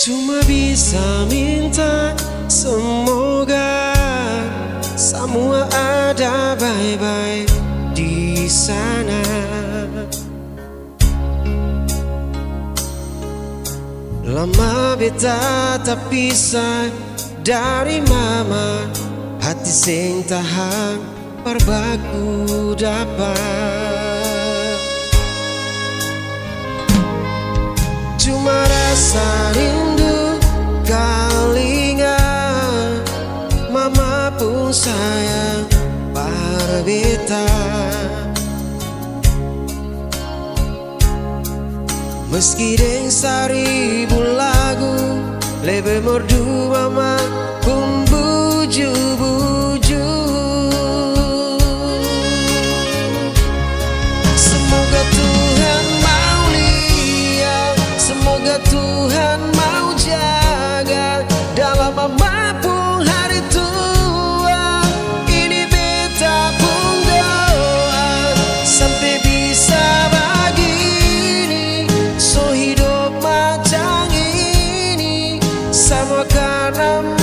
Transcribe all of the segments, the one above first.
Cuma bisa minta semoga semua ada baik-baik di sana. Lama beta tak bisa dari mama Hati sing tahan perbaku dapat Cuma rasa rindu Meski deng seribu lagu Lebih merdu mama Salam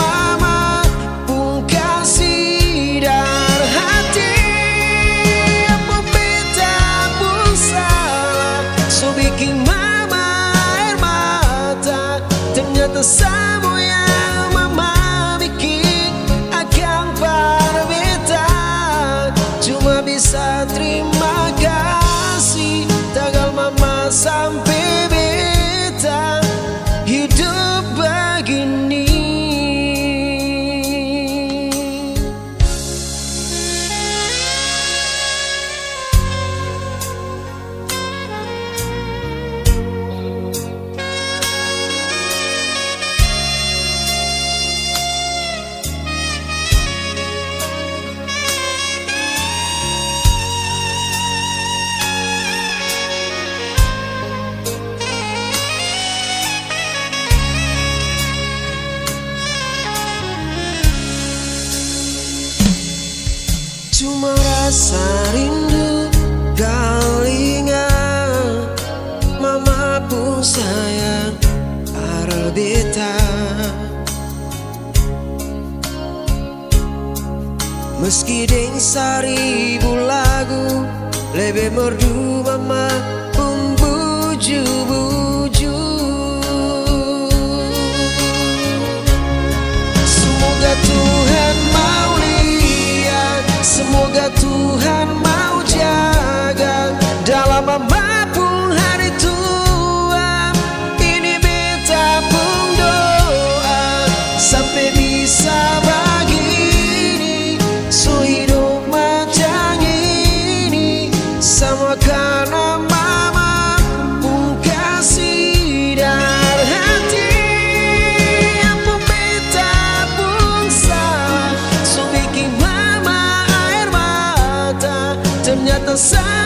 rasa rindu galingan Mama pun sayang para beta Meski deng seribu lagu Lebih merdu mama pun buju-buju side.